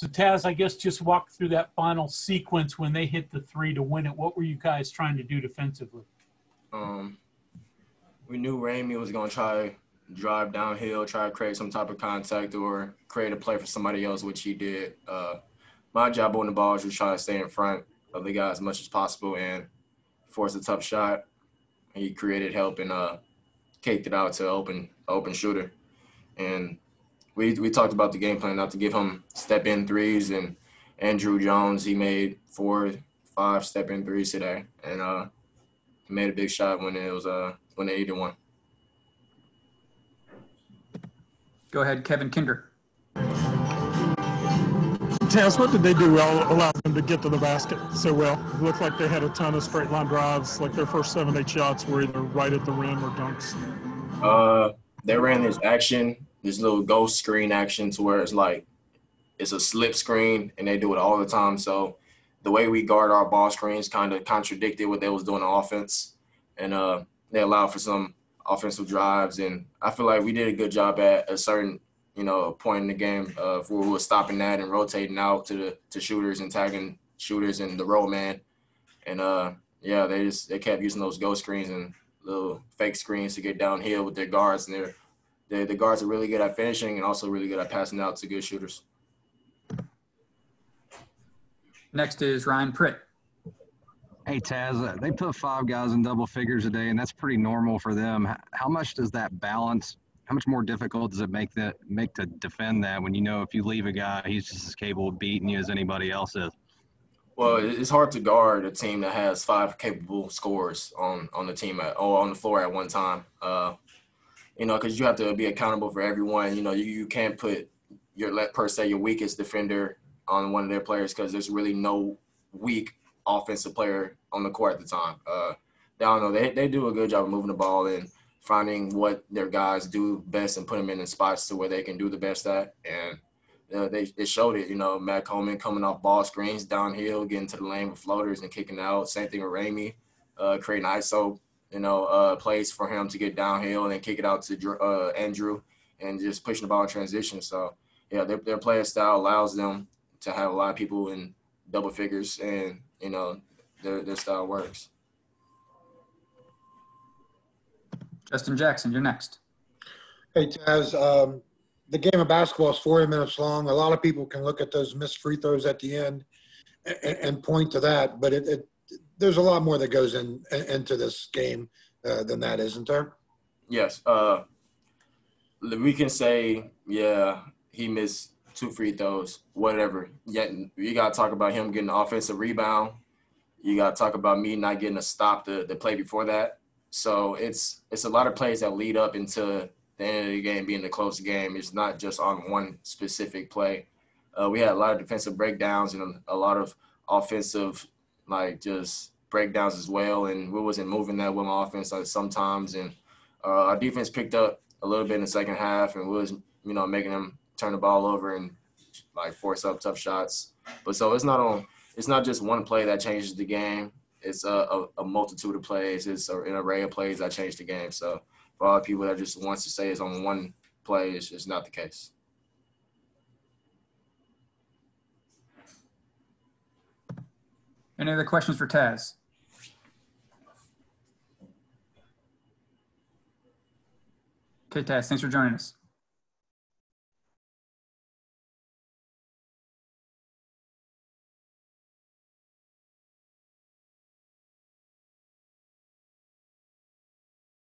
So Taz, I guess just walk through that final sequence when they hit the three to win it. What were you guys trying to do defensively? Um, we knew Ramey was try to drive downhill, try to create some type of contact or create a play for somebody else, which he did. Uh, my job on the ball was just try to stay in front of the guy as much as possible and force a tough shot. He created help and uh, caked it out to open open shooter. And we we talked about the game plan not to give him step in threes and Andrew Jones he made four five step in threes today and uh he made a big shot when it was uh when they either one. Go ahead, Kevin Kinder. Taz, what did they do well allow them to get to the basket so well? It looked like they had a ton of straight line drives. Like their first seven, eight shots were either right at the rim or dunks. Uh, they ran this action, this little ghost screen action to where it's like it's a slip screen, and they do it all the time. So the way we guard our ball screens kind of contradicted what they was doing on offense, and uh, they allowed for some offensive drives. And I feel like we did a good job at a certain you know, point in the game of where we were stopping that and rotating out to the to shooters and tagging shooters and the roll man. And uh yeah, they just they kept using those ghost screens and little fake screens to get downhill with their guards and they're they, the guards are really good at finishing and also really good at passing out to good shooters. Next is Ryan Pritt. Hey Taz, uh, they put five guys in double figures a day, and that's pretty normal for them. How much does that balance how much more difficult does it make that make to defend that when you know if you leave a guy, he's just as capable of beating you as anybody else is? Well, it's hard to guard a team that has five capable scorers on on the team at, or on the floor at one time. Uh, you know, because you have to be accountable for everyone. You know, you, you can't put your let per se your weakest defender on one of their players because there's really no weak offensive player on the court at the time. Uh, they don't know they they do a good job of moving the ball and finding what their guys do best and put them in the spots to where they can do the best at. And they, they showed it. You know, Matt Coleman coming off ball screens downhill, getting to the lane with floaters and kicking out. Same thing with Ramey, uh, creating ISO, you know, uh, plays for him to get downhill and then kick it out to uh, Andrew and just pushing the ball in transition. So, yeah, their, their player style allows them to have a lot of people in double figures and, you know, their, their style works. Justin Jackson, you're next. Hey, Taz. Um, the game of basketball is 40 minutes long. A lot of people can look at those missed free throws at the end and, and point to that, but it, it, there's a lot more that goes in, into this game uh, than that, isn't there? Yes. Uh, we can say, yeah, he missed two free throws, whatever. Yet you got to talk about him getting an offensive rebound. You got to talk about me not getting a stop the, the play before that. So it's it's a lot of plays that lead up into the end of the game being a close game. It's not just on one specific play. Uh, we had a lot of defensive breakdowns and a, lot of offensive like just breakdowns as well. And we wasn't moving that well on offense sometimes. And uh, our defense picked up a little bit in the second half and was you know making them turn the ball over and like force up tough shots. But so it's not on. It's not just one play that changes the game it's a, a, a, multitude of plays. It's an array of plays that change the game. So for all people that just wants to say it's on one play, it's, it's not the case. Any other questions for Taz? Okay, Taz, thanks for joining us.